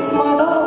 is my.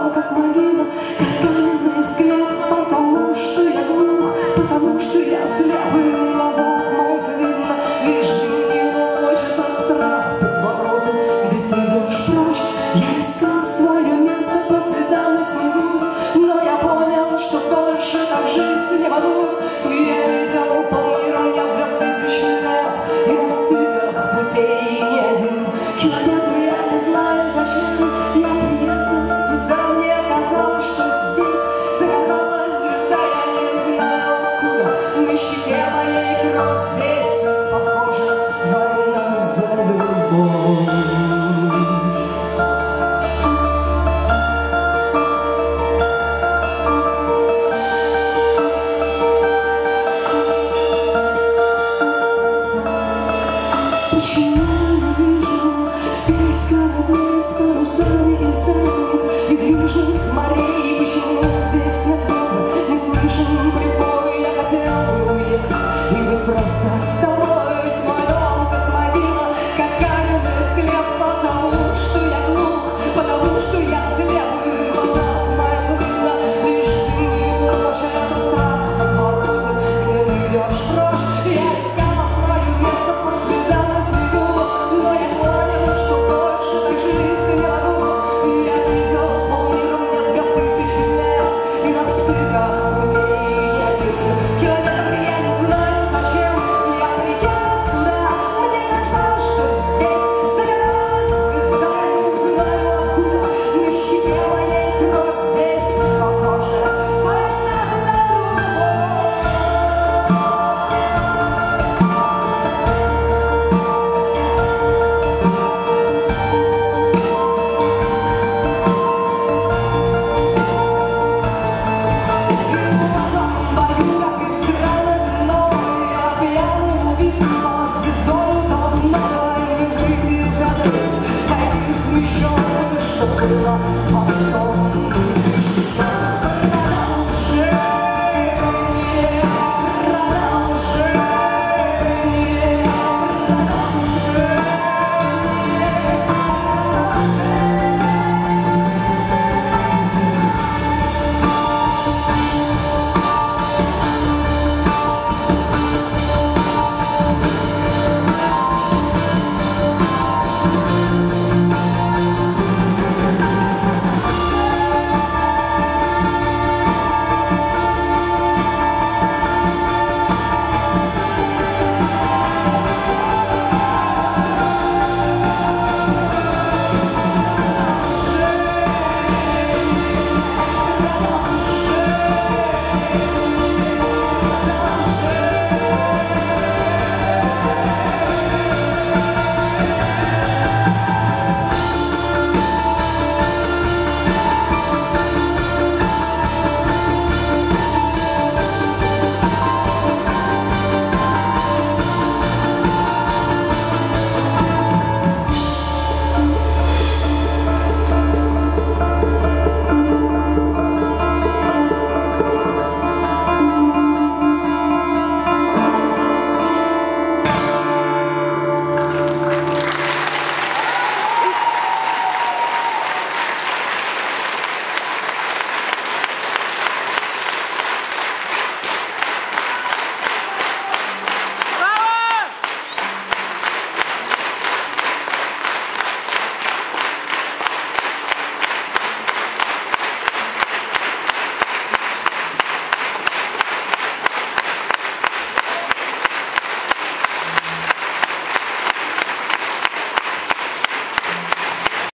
потому что я слепый. I'm sorry.